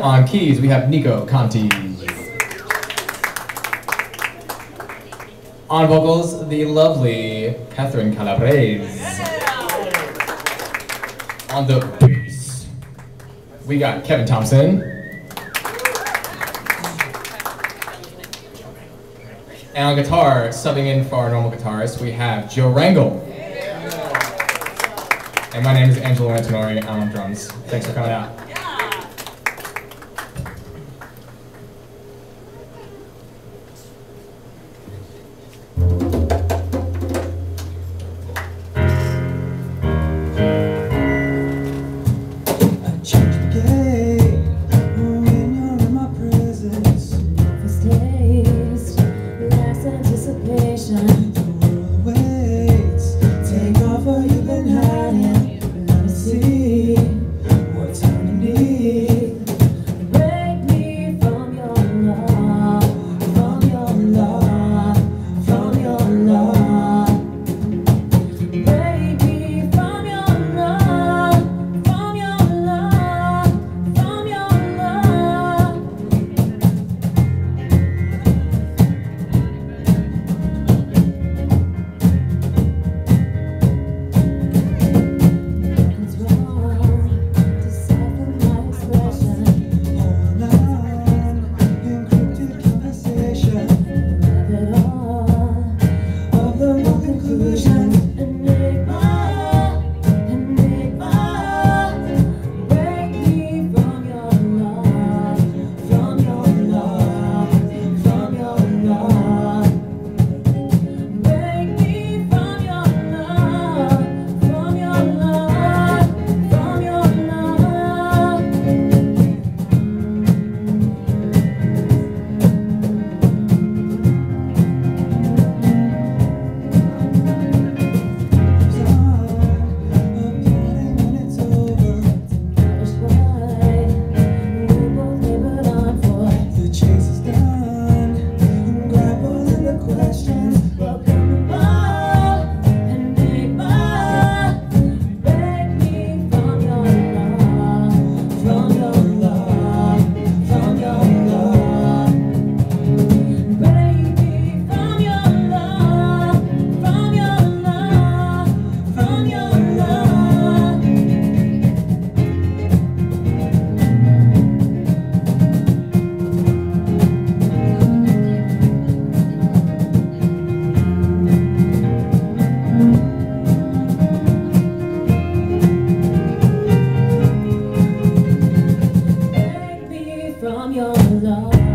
On keys, we have Nico Conti. On vocals, the lovely Catherine Calabrese. On the bass, we got Kevin Thompson. And on guitar, subbing in for our normal guitarist, we have Joe Rangel. And my name is Angelo Antonori, I'm on drums. Thanks for coming out. anticipation. you're alone.